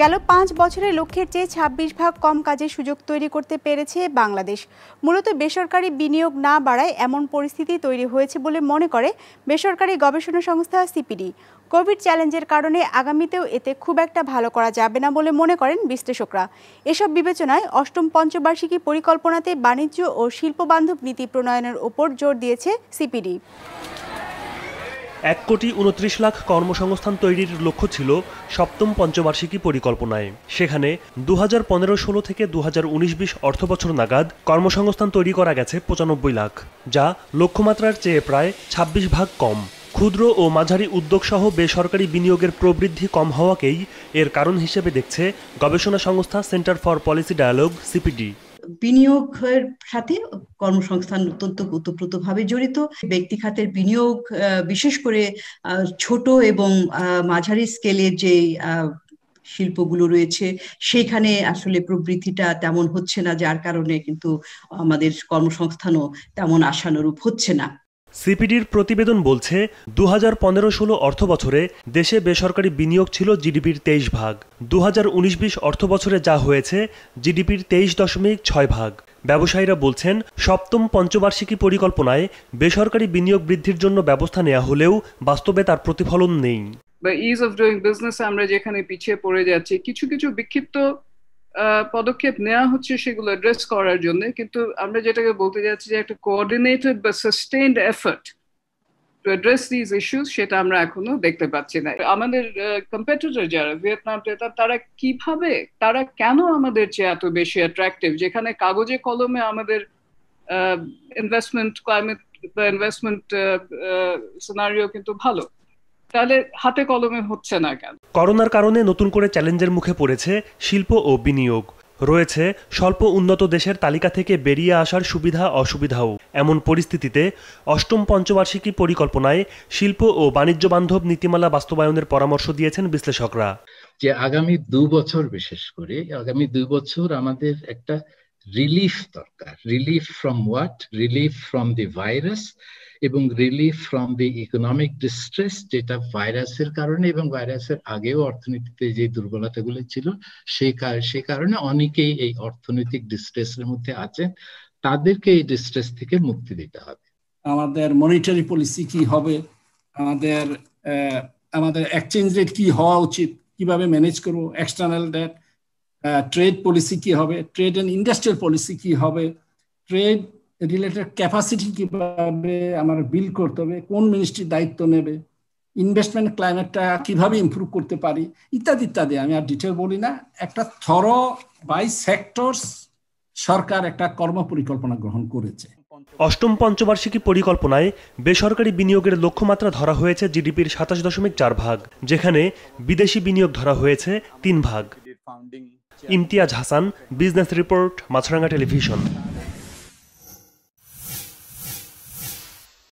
গেল পাঁচ বছরে লক্ষ্যের চেয়ে ছাব্বিশ ভাগ কম কাজের সুযোগ তৈরি করতে পেরেছে বাংলাদেশ। মূলত বেসরকারি বিনিয়োগ না বাড়ায় এমন পরিস্থিতি তৈরি হয়েছে বলে মনে করে বেসরকারি গবেষণা সংস্থা সিপিডি। কোভিড চ্যালেঞ্জের কারণে আগামীতেও এতে খুব একটা ভালো করা যাবে না বলে মনে করেন বিশ্লেষকরা। এসব বিবেচনায় অষ্টম পঞ্চবার্ষিকী পরিকল্পনাতে বাণিজ্য ও শিল্পবান্ধব নীতি প্রণয়নের ওপর জোর দিয়েছে সিপিডি। এক কোটি উনত্রিশ লাখ কর্মসংস্থান তৈরির লক্ষ্য ছিল সপ্তম পঞ্চবার্ষিকী পরিকল্পনায়। সেখানে দু হাজার পনেরো ষোলো থেকে দু হাজার উনিশ বিশ অর্থবছর নাগাদ কর্মসংস্থান তৈরি করা গেছে পঁচানব্বই লাখ, যা লক্ষ্যমাত্রার চেয়ে প্রায় ছাব্বিশ ভাগ কম। ক্ষুদ্র ও মাঝারি উদ্যোগসহ বেসরকারি বিনিয়োগের প্রবৃদ্ধি কম হওয়াকেই এর কারণ হিসেবে দেখছে গবেষণা সংস্থা centre for policy dialogue, CPD. বিনিয়োগের সাথে কর্মসংস্থান অত্যন্ত ওতপ্রোতভাবে জড়িত। ব্যক্তি খাতের বিনিয়োগ বিশেষ করে ছোট এবং মাঝারি স্কেলের যে শিল্পগুলো রয়েছে, সেখানে আসলে প্রবৃদ্ধিটা তেমন হচ্ছে না, যার কারণে কিন্তু আমাদের কর্মসংস্থানও তেমন আশানুরূপ হচ্ছে না। সিপিডির প্রতিবেদন বলছে দু হাজার পনেরো ষোলো অর্থ বছরে দেশে বেসরকারি বিনিয়োগ ছিল জিডিপির তেইশ ভাগ। দু হাজার উনিশ বিশ অর্থ বছরে যা হয়েছে, জিডিপির তেইশ দশমিক ছয় ভাগ। ব্যবসায়ীরা বলছেন, সপ্তম পঞ্চবার্ষিকী পরিকল্পনায় বেসরকারি বিনিয়োগ বৃদ্ধির জন্য ব্যবস্থা নেওয়া হলেও বাস্তবে তার প্রতিফলন নেই। ইজ অফ ডুইং বিজনেস আমরা যেখানে পিছিয়ে পড়ে যাচ্ছি, কিছু কিছু বিক্ষিপ্ত পদক্ষেপ নেওয়া হচ্ছে সেগুলো অ্যাড্রেস করার জন্য। কিন্তু আমরা যেটাকে বলতে যাচ্ছি যে একটা কোঅর্ডিনেটেড বা sustained effort to address these issues সেটা আমরা এখনও দেখতে পাচ্ছি না। আমাদের কম্পিটিটর যারা ভিয়েতনাম তারা কীভাবে, তারা কেন আমাদের চেয়ে এত বেশি অ্যাট্রাকটিভ যেখানে কাগজে কলমে আমাদের ইনভেস্টমেন্ট ক্লাইমেট ইনভেস্টমেন্ট সিনারিও কিন্তু ভালো। তাহলে হাতে কলমে হচ্ছে না কেন? করোনার কারণে নতুন করে চ্যালেঞ্জের মুখে পড়েছে শিল্প ও বিনিয়োগ। রয়েছে স্বল্প উন্নত দেশের তালিকা থেকে বেরিয়ে আসার সুবিধা অসুবিধাও। এমন পরিস্থিতিতে অষ্টম পঞ্চবার্ষিকী পরিকল্পনায় শিল্প ও বাণিজ্য বান্ধব নীতিমালা বাস্তবায়নের পরামর্শ দিয়েছেন বিশ্লেষকরা। যে আগামী দু বছর বিশেষ করে আগামী দুই বছর আমাদের একটা রিলিফ দরকার। Relief from what? Relief from the virus. এবং relief from the economic distress যেটা ভাইরাসের কারণে এবং ভাইরাসের আগেও অর্থনীতিতে যে দুর্বলতাগুলো ছিল সেই সেই কারণে অনেকেই এই অর্থনৈতিক ডিস্ট্রেসের মধ্যে আছেন। তাদেরকে এই ডিস্ট্রেস থেকে মুক্তি দিতে হবে। আমাদের মনিটারি পলিসি কি হবে? আমাদের আমাদের এক্সচেঞ্জ রেট কি হওয়া উচিত? কীভাবে ম্যানেজ করব? এক্সটার্নাল ডেট ট্রেড পলিসি কি হবে? ট্রেড অ্যান্ড ইন্ডাস্ট্রিয়াল পলিসি কি হবে? ট্রেড রিলেটেড ক্যাপাসিটি কীভাবে আমার বিল করতে হবে, কোন মিনিস্ট্রি দায়িত্ব নেবে ইনভেস্টমেন্ট ক্লাইমেটটা কীভাবে ইম্প্রুভ করতে পারি, ইত্যাদি ইত্যাদি। আমি আর ডিটেল বলি না। একটা থর বাই সেক্টরস সরকার একটা কর্ম পরিকল্পনা গ্রহণ করেছে। অষ্টম পঞ্চবার্ষিকী পরিকল্পনায় বেসরকারি বিনিয়োগের লক্ষ্যমাত্রা ধরা হয়েছে জিডিপির সাতাশ দশমিক চার ভাগ, যেখানে বিদেশি বিনিয়োগ ধরা হয়েছে তিন ভাগ। Imtiaz Hasan business report Maasranga television